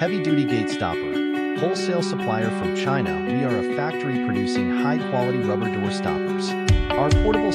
Heavy-duty gate stopper. Wholesale supplier from China, we are a factory producing high-quality rubber door stoppers. Our portable